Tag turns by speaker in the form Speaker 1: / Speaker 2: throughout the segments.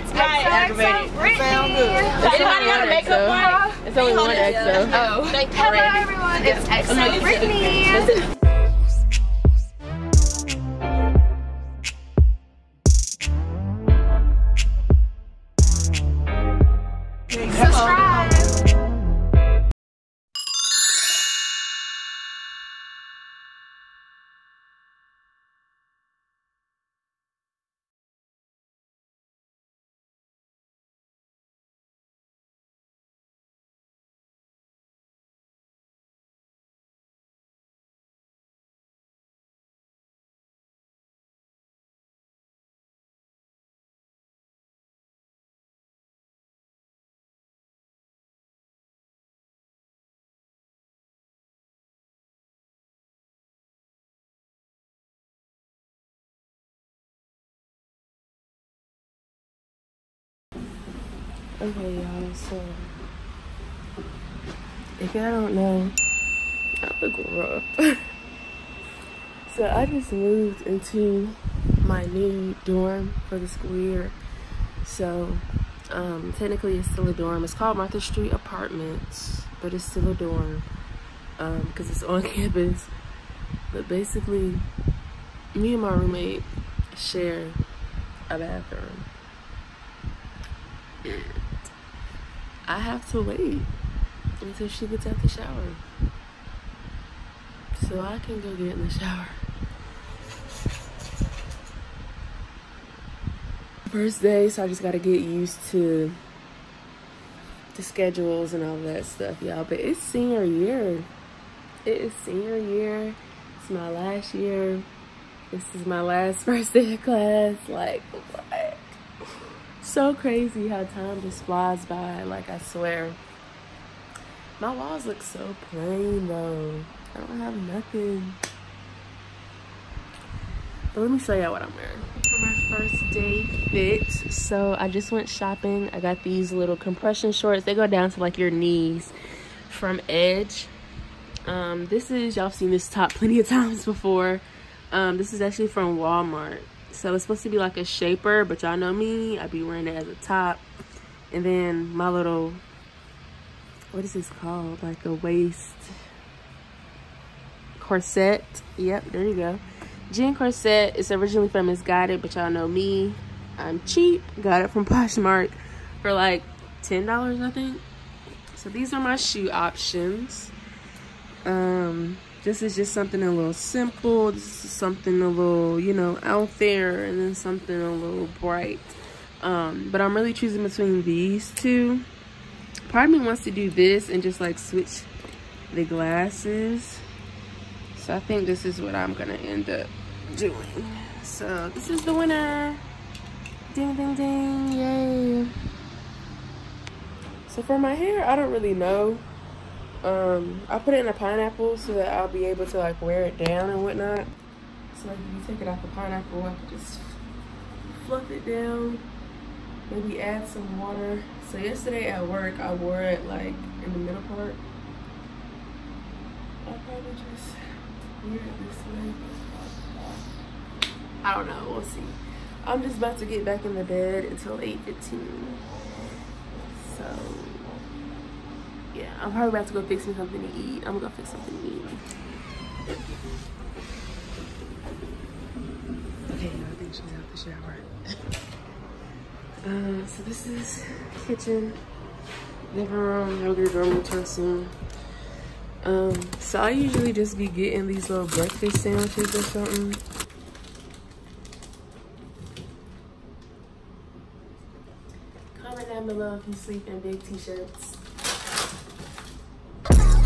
Speaker 1: It's
Speaker 2: Right,
Speaker 1: XOXO
Speaker 2: aggravated.
Speaker 3: Sound good.
Speaker 2: Anybody got a makeup party?
Speaker 4: It's only one EXO.
Speaker 2: Oh.
Speaker 1: Hello everyone, it's XO Brytanni.
Speaker 4: Okay, y'all, so if y'all don't know, I look rough. so I just moved into my new dorm for the school year. So um, technically it's still a dorm. It's called Martha Street Apartments, but it's still a dorm because it's on campus. But basically, me and my roommate share a bathroom. I have to wait until she gets out the shower. So I can go get in the shower. First day, so I just gotta get used to the schedules and all that stuff, y'all. But it's senior year. It is senior year. It's my last year. This is my last first day of class. Like, what? So crazy how time just flies by like i swear. My walls look so plain though. I don't have nothing. But let me show y'all what i'm wearing. For my first day fit. So i just went shopping. I got these little compression shorts. They go down to like your knees from edge. Um this is y'all seen this top plenty of times before. Um this is actually from walmart so it's supposed to be like a shaper, but y'all know me, I be wearing it as a top. And then my little, what is this called? Like a waist corset. Yep, there you go. Jean corset. It's originally from Missguided, but y'all know me. I'm cheap. Got it from Poshmark for like $10, I think. So these are my shoe options. Um, this is just something a little simple this is something a little you know out there and then something a little bright. Um but i'm really choosing between these two. Part of me wants to do this and just like switch the glasses. So i think this is what i'm gonna end up doing. So this is the winner. Ding ding ding. Yay. So for my hair i don't really know um i put it in a pineapple so that i'll be able to like wear it down and whatnot. So if you take it off the pineapple i can just fluff it down maybe add some water. So yesterday at work i wore it like in the middle part. I'll probably just wear it this way. I don't know. We'll see. I'm just about to get back in the bed until 8 15 so yeah, I'm probably about to go fix me something to eat. I'm gonna go fix something to eat. Okay, I think she's out the shower. uh, so this is kitchen, living room. I'll get real soon. Um, so I usually just be getting these little breakfast sandwiches or something. Comment down below if you sleep in big t-shirts.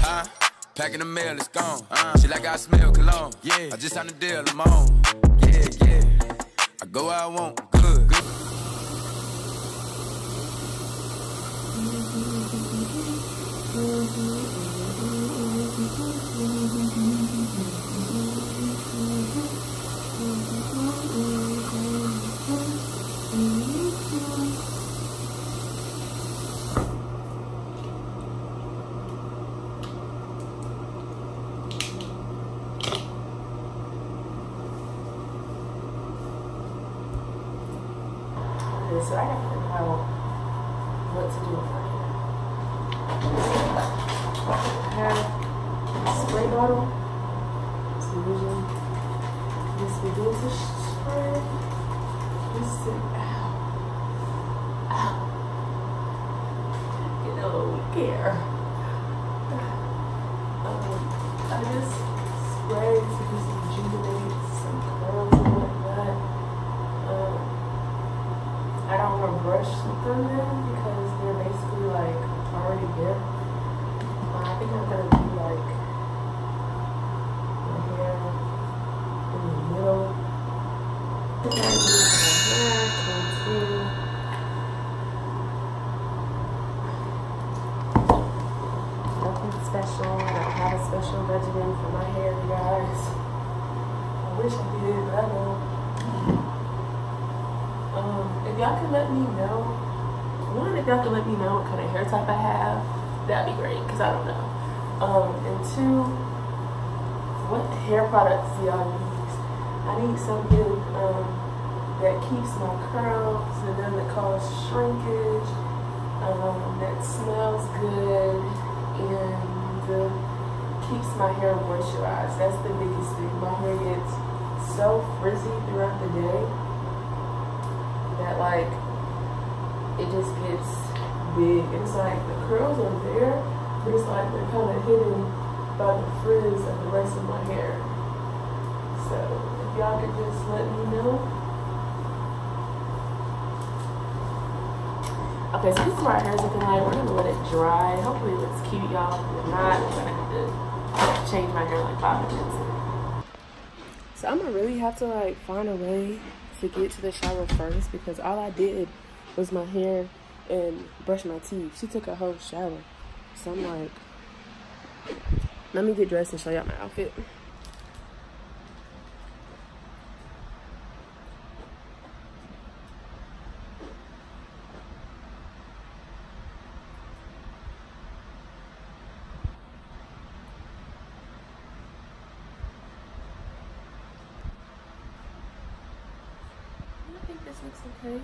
Speaker 5: Packin' Packing the mail, it's gone. Uh, she like I smell cologne. Yeah. I just signed a deal, I'm on. Yeah, yeah. I go where I want, good. good.
Speaker 4: So I gotta figure out what to do with my. I have a spray bottle. So usually just begin to spray. Sit out. Ow. A little weak here. Um, I just spray to just rejuvenate some curls and whatnot. Um, I don't want to brush them them because they're basically like already there. Uh, I think I'm gonna do like my hair in the middle. I think do my hair. Nothing special. I don't have a special regimen for my hair, you guys. I wish I did, but I don't. If y'all could let me know, one, if y'all could let me know what kind of hair type I have, that'd be great, because I don't know. Um, and two, what hair products do y'all use? I need something um, that keeps my curls and doesn't cause shrinkage, um, that smells good, and uh, keeps my hair moisturized. That's the biggest thing. My hair gets so frizzy throughout the day that like it just gets big. It's like the curls are there, but it's like they're kind of hidden by the frizz of the rest of my hair. So if y'all could just let me know. Okay, so this is what our hair's looking like. We're gonna let it dry. Hopefully it looks cute, y'all. If not, I'm gonna have to change my hair like five minutes. So I'm gonna really have to like find a way to get to the shower first because all I did was my hair and brush my teeth. She took a whole shower. So I'm like, let me get dressed and show y'all my outfit. This looks okay.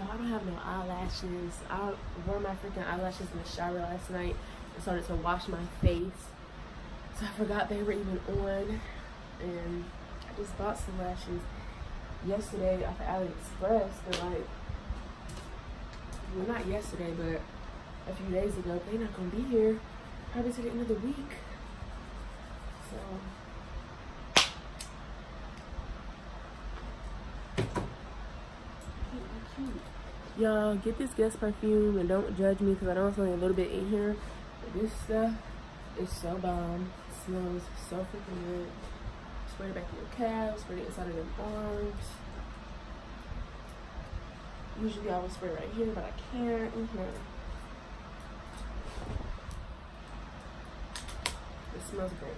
Speaker 4: I don't have no eyelashes. I wore my freaking eyelashes in the shower last night and started to wash my face. So I forgot they were even on. And just bought some lashes yesterday off of AliExpress, but like, well, not yesterday, but a few days ago. They're not gonna be here probably to the end of the week. So. Y'all get this Guess perfume and don't judge me because I know it's only a little bit in here. But this stuff is so bomb. It smells so freaking good. Spray it back in your calves, spray it inside of your arms. Usually I would spray right here, but I can't. Mhm. It smells great.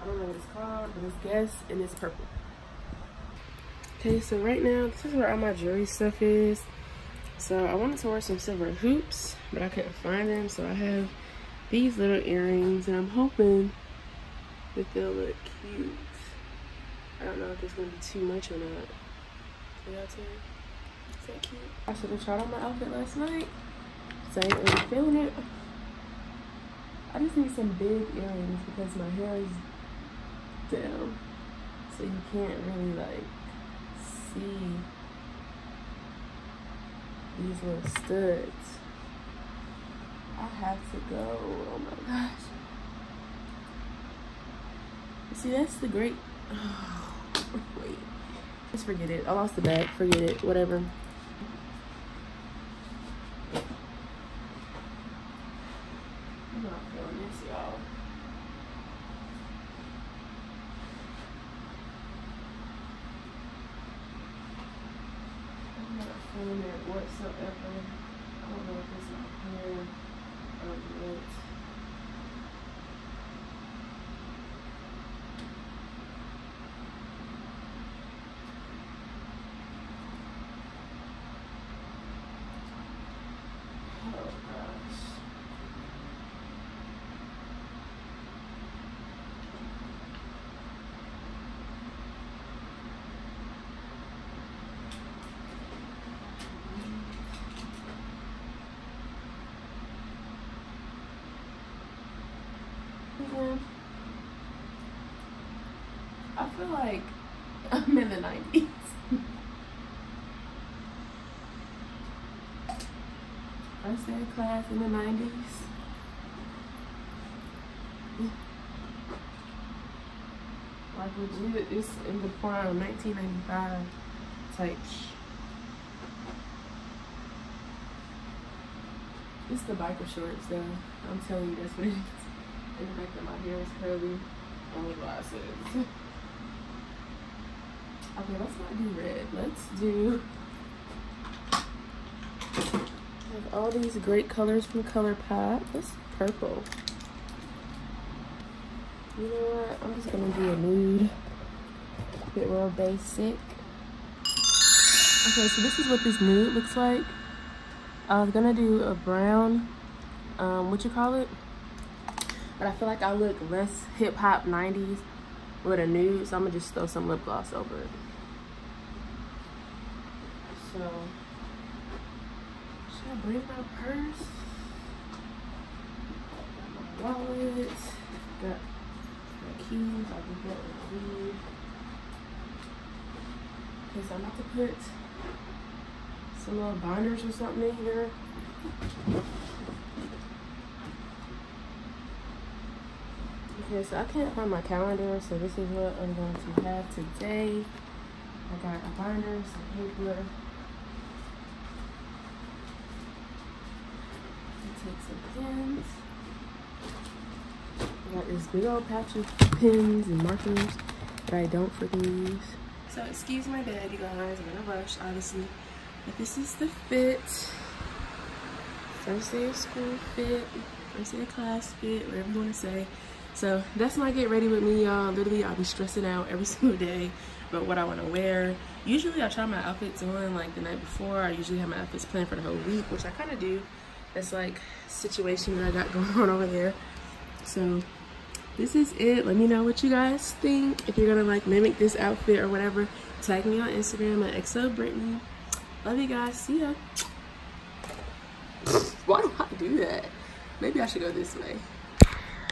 Speaker 4: I don't know what it's called, but it's Guess and it's purple. Okay, so right now, this is where all my jewelry stuff is. So I wanted to wear some silver hoops, but I couldn't find them. So I have these little earrings, and I'm hoping that they'll look cute. I don't know if it's gonna be too much or not. Y'all tell? Is that cute? I should have tried on my outfit last night. So I ain't really feeling it. I just need some big earrings because my hair is down. So you can't really like see these little studs. I have to go. Oh my gosh. See, that's the great. Oh, wait. Just forget it. I lost the bag. Forget it. Whatever. Not not whatsoever. I don't know if it's my hair or. Feel like I'm in the 90s. First day of class in the 90s. Like legit, it's in the prime 1995 type It's the biker shorts though. I'm telling you that's what it is. And the fact that my hair is curly. Only glasses. Okay, let's not do red. Let's do have all these great colors from ColourPop. Let's purple. You know what? I'm just gonna do a nude. Get real basic. Okay, so this is what this nude looks like. I was gonna do a brown, um, what you call it? But I feel like I look less hip hop 90s with a nude, so I'm gonna just throw some lip gloss over it. So, should I bring my purse? Got My wallet, got my keys, I can get leave. Okay, so I'm about to put some little binders or something in here. Okay, so I can't find my calendar, so this is what I'm going to have today. I got a binder, some paper. Take pens. I got this big old patch of pens and markers that I don't freaking use. So excuse my bag, you guys. I'm in a rush, obviously. But this is the fit. First day of school fit. First day of class fit, whatever you want to say. So that's my get ready with me, y'all. Literally, I'll be stressing out every single day about what I want to wear. Usually, I try my outfits on like the night before. I usually have my outfits planned for the whole week, which I kind of do. That's like situation that I got going on over there. So this is it. Let me know what you guys think. If you're gonna like mimic this outfit or whatever, tag me on Instagram at XO Brytanni. Love you guys. See ya. Why do I do that? Maybe I should go this way.